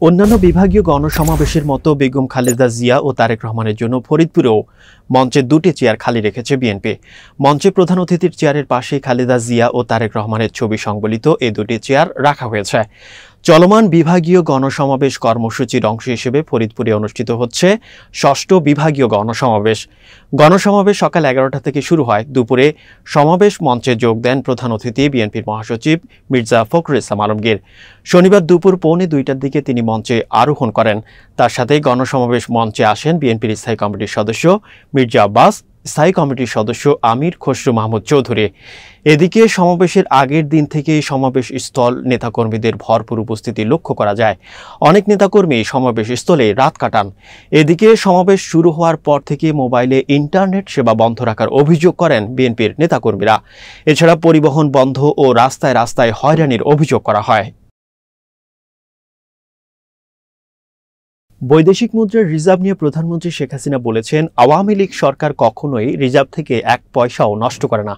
অন্যান্য বিভাগীয় গণসমাবেশের মতো বেগম খালেদা জিয়া ও তারেক রহমানের জন্য ফরিদপুরেও মঞ্চে দুটি চেয়ার খালি রেখেছে বিএনপি। মঞ্চে প্রধান অতিথির চেয়ারের পাশে খালেদা জিয়া ও তারেক রহমানের ছবি সংবলিত এই দুটি চেয়ার রাখা হয়েছে। চলমান বিভাগীয় গণসমাবেশ কর্মসূচির অংশ হিসেবে ফরিদপুরে অনুষ্ঠিত হচ্ছে ষষ্ঠ বিভাগীয় গণসমাবেশ। গণসমাবেশ সকাল এগারোটা থেকে শুরু হয়। দুপুরে সমাবেশ মঞ্চে যোগ দেন প্রধান অতিথি বিএনপির মহাসচিব মির্জা ফখরুল ইসলাম আলমগীর। শনিবার দুপুর পৌনে দুইটার দিকে তিনি মঞ্চে আরোহণ করেন। তার সাথে গণসমাবেশ মঞ্চে আসেন বিএনপির স্থায়ী কমিটির সদস্য মির্জা আব্বাস স্থায়ী কমিটির সদস্য আমির খসরু মাহমুদ চৌধুরী। এদিকে সমাবেশের আগের দিন থেকেই সমাবেশ স্থল নেতাকর্মীদের ভরপুর উপস্থিতি লক্ষ্য করা যায়। অনেক নেতাকর্মী সমাবেশ স্থলে রাত কাটান। এদিকে সমাবেশ শুরু হওয়ার পর থেকে মোবাইলে ইন্টারনেট সেবা বন্ধ রাখার অভিযোগ করেন বিএনপির নেতাকর্মীরা। এছাড়া পরিবহন বন্ধ ও রাস্তায় রাস্তায় হয়রানির অভিযোগ করা হয়। বৈদেশিক মুদ্রার রিজার্ভ নিয়ে প্রধানমন্ত্রী শেখ হাসিনা বলেছেন, আওয়ামী লীগ সরকার কখনোই রিজার্ভ থেকে এক পয়সাও নষ্ট করে না।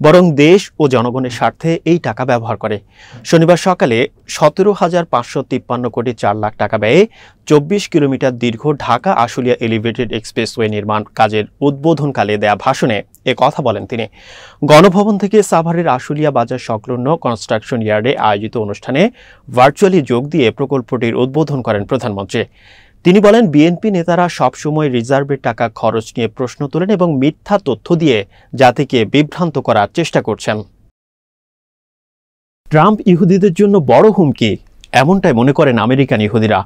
বরং দেশ ও জনগণের স্বার্থে এই টাকা ব্যবহার করে। শনিবার সকালে সতেরো হাজার পাঁচশো তিপ্পান্ন কোটি চার লাখ টাকা ব্যয়ে চব্বিশ কিলোমিটার দীর্ঘ ঢাকা আশুলিয়া এলিভেটেড এক্সপ্রেসওয়ে নির্মাণ কাজের উদ্বোধনকালে দেয়া ভাষণে এ কথা বলেন তিনি। গণভবন থেকে সাভারের আশুলিয়া বাজার সংলগ্ন কনস্ট্রাকশন ইয়ার্ডে আয়োজিত অনুষ্ঠানে ভার্চুয়ালি যোগ দিয়ে প্রকল্পটির উদ্বোধন করেন প্রধানমন্ত্রী। তিনি বলেন, বিএনপি নেতারা সবসময় রিজার্ভের টাকা খরচ নিয়ে প্রশ্ন তোলেন এবং মিথ্যা তথ্য দিয়ে জাতিকে বিভ্রান্ত করার চেষ্টা করছেন। ট্রাম্প ইহুদিদের জন্য বড় হুমকি, এমনটাই মনে করেন আমেরিকান ইহুদিরা।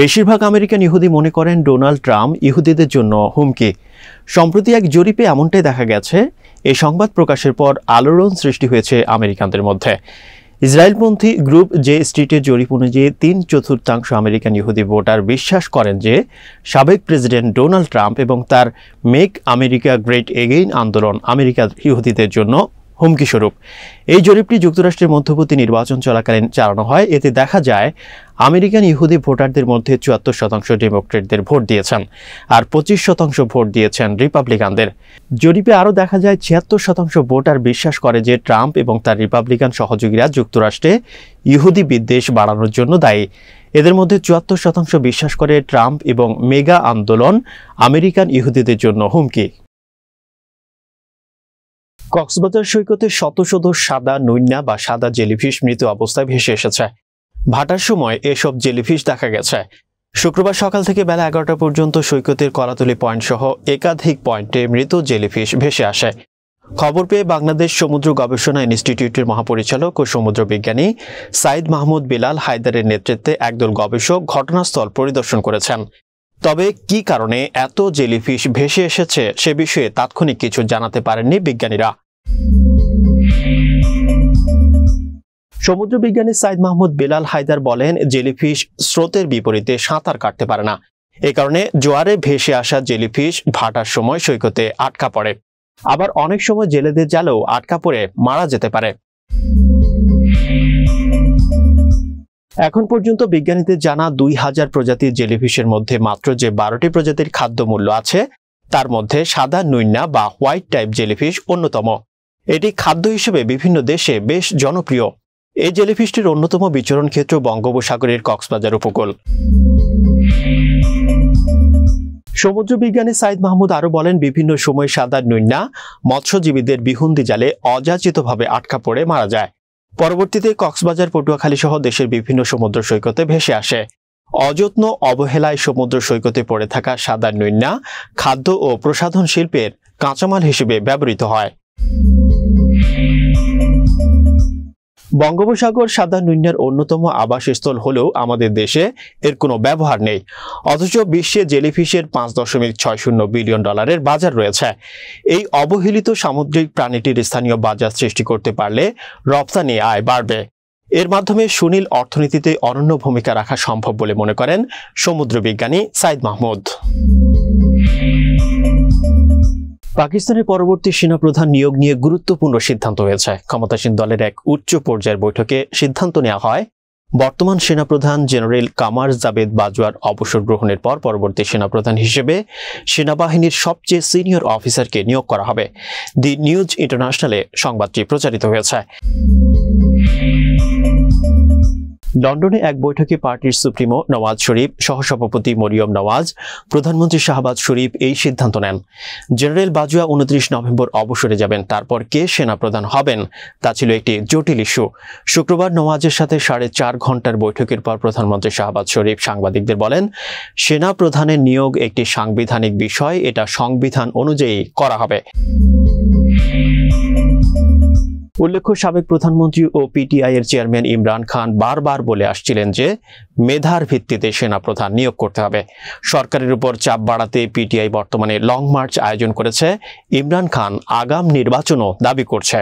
বেশিরভাগ আমেরিকান ইহুদি মনে করেন ডোনাল্ড ট্রাম্প ইহুদিদের জন্য হুমকি। সম্প্রতি এক জরিপে এমনটাই দেখা গেছে এই সংবাদ প্রকাশের পর আলোড়ন সৃষ্টি হয়েছে আমেরিকানদের মধ্যে। ইসরায়েলপন্থী গ্রুপ যে স্ট্রিটের জরিপ অনুযায়ী তিন চতুর্থাংশ আমেরিকান ইহুদি ভোটার বিশ্বাস করেন যে সাবেক প্রেসিডেন্ট ডোনাল্ড ট্রাম্প এবং তার মেক আমেরিকা গ্রেট এগেইন আন্দোলন আমেরিকার ইহুদিদের জন্য হুমকি স্বরূপ। এই জরিপটি যুক্তরাষ্ট্রের মধ্যবর্তী নির্বাচন চলাকালীন চালানো হয়। এতে দেখা যায়, আমেরিকান ইহুদি ভোটারদের মধ্যে চুয়াত্তর শতাংশ ডেমোক্রেটদের ভোট দিয়েছেন আর পঁচিশ শতাংশ ভোট দিয়েছেন রিপাবলিকানদের। জরিপে আরও দেখা যায়, ছিয়াত্তর শতাংশ ভোটার বিশ্বাস করে যে ট্রাম্প এবং তার রিপাবলিকান সহযোগীরা যুক্তরাষ্ট্রে ইহুদি বিদ্বেষ বাড়ানোর জন্য দায়ী। এদের মধ্যে চুয়াত্তর শতাংশ বিশ্বাস করে ট্রাম্প এবং মেগা আন্দোলন আমেরিকান ইহুদিদের জন্য হুমকি। কক্সবাজার সৈকতে শত শত সাদা নৈন্যা বা সাদা জেলিফিশ মৃত অবস্থায় ভেসে এসেছে। ভাটার সময় এসব জেলিফিশ দেখা গেছে। শুক্রবার সকাল থেকে বেলা এগারোটা পর্যন্ত সৈকতের কলাতলি পয়েন্ট সহ একাধিক পয়েন্টে মৃত জেলিফিশ ভেসে আসে। খবর পেয়ে বাংলাদেশ সমুদ্র গবেষণা ইনস্টিটিউটের মহাপরিচালক ও সমুদ্র বিজ্ঞানী সাইদ মাহমুদ বিলাল হায়দারের নেতৃত্বে একদল গবেষক ঘটনাস্থল পরিদর্শন করেছেন। তবে কি কারণে এত জেলিফিশ ভেসে এসেছে সে বিষয়ে তাৎক্ষণিক কিছু জানাতে পারেননি বিজ্ঞানীরা। সমুদ্র বিজ্ঞানী সাইদ মাহমুদ বেলাল হায়দার বলেন, জেলিফিশ স্রোতের বিপরীতে সাঁতার কাটতে পারে না। এ কারণে জোয়ারে ভেসে আসা জেলিফিশ ভাটার সময় সৈকতে আটকা পড়ে। আবার অনেক সময় জেলেদের জালেও আটকা পড়ে, মারা যেতে পারে। এখন পর্যন্ত বিজ্ঞানীদের জানা দুই হাজার প্রজাতির জেলিফিশের মধ্যে মাত্র যে বারোটি প্রজাতির খাদ্য মূল্য আছে, তার মধ্যে সাদা নৈন্যা বা হোয়াইট টাইপ জেলিফিশ অন্যতম। এটি খাদ্য হিসেবে বিভিন্ন দেশে বেশ জনপ্রিয়। এই জেলিফিশটির অন্যতম বিচরণ ক্ষেত্র বঙ্গোপসাগরের কক্সবাজার উপকূল। সমুদ্র বিজ্ঞানী সাইদ মাহমুদ আরও বলেন, বিভিন্ন সময় সাদা নৈন্যা মৎস্যজীবীদের বিহুন্দি জালে অযাচিতভাবে আটকা পড়ে মারা যায়। পরবর্তীতে কক্সবাজার, পটুয়াখালী সহ দেশের বিভিন্ন সমুদ্র সৈকতে ভেসে আসে। অযত্ন অবহেলায় সমুদ্র সৈকতে পড়ে থাকা সাদা নৈন্যা খাদ্য ও প্রসাধন শিল্পের কাঁচামাল হিসেবে ব্যবহৃত হয়। বঙ্গোপসাগর সাদা নৈন্যার অন্যতম আবাসস্থল হলেও আমাদের দেশে এর কোনো ব্যবহার নেই। অথচ বিশ্বে জেলিফিশের পাঁচ দশমিক ছয় শূন্য বিলিয়ন ডলারের বাজার রয়েছে। এই অবহেলিত সামুদ্রিক প্রাণীটির স্থানীয় বাজার সৃষ্টি করতে পারলে রপ্তানি আয় বাড়বে। এর মাধ্যমে সুনীল অর্থনীতিতে অনন্য ভূমিকা রাখা সম্ভব বলে মনে করেন সমুদ্র বিজ্ঞানী সাইদ মাহমুদ। পাকিস্তানের পরবর্তী সেনাপ্রধান নিয়োগ নিয়ে গুরুত্বপূর্ণ সিদ্ধান্ত হয়েছে। ক্ষমতাসীন দলের এক উচ্চ পর্যায়ের বৈঠকে সিদ্ধান্ত নেওয়া হয়। বর্তমান সেনাপ্রধান জেনারেল কামার জাবেদ বাজওয়ার অবসর গ্রহণের পর পরবর্তী সেনাপ্রধান হিসেবে সেনাবাহিনীর সবচেয়ে সিনিয়র অফিসারকে নিয়োগ করা হবে। দি নিউজ ইন্টারন্যাশনালে সংবাদটি প্রচারিত হয়েছে। লন্ডনে এক বৈঠকে পার্টির সুপ্রিমো নওয়াজ শরীফ, সহসভাপতি মরিয়ম নওয়াজ, প্রধানমন্ত্রী শাহবাজ শরীফ এই সিদ্ধান্ত নেন। জেনারেল বাজুয়া উনত্রিশ নভেম্বর অবসরে যাবেন, তারপর কে সেনাপ্রধান হবেন, তা ছিল একটি জটিল ইস্যু। শুক্রবার নওয়াজের সাথে সাড়ে চার ঘণ্টার বৈঠকের পর প্রধানমন্ত্রী শাহবাজ শরীফ সাংবাদিকদের বলেন সেনা প্রধানের নিয়োগ একটি সাংবিধানিক বিষয়, এটা সংবিধান অনুযায়ী করা হবে। উল্লেখ্য, সাবেক প্রধানমন্ত্রী ও পিটিআই এর চেয়ারম্যান ইমরান খান বারবার বলে আসছিলেন যে মেধার ভিত্তিতে সেনাপ্রধান নিয়োগ করতে হবে। সরকারের উপর চাপ বাড়াতে পিটিআই বর্তমানে লং মার্চ আয়োজন করেছে। ইমরান খান আগাম নির্বাচনও দাবি করছে।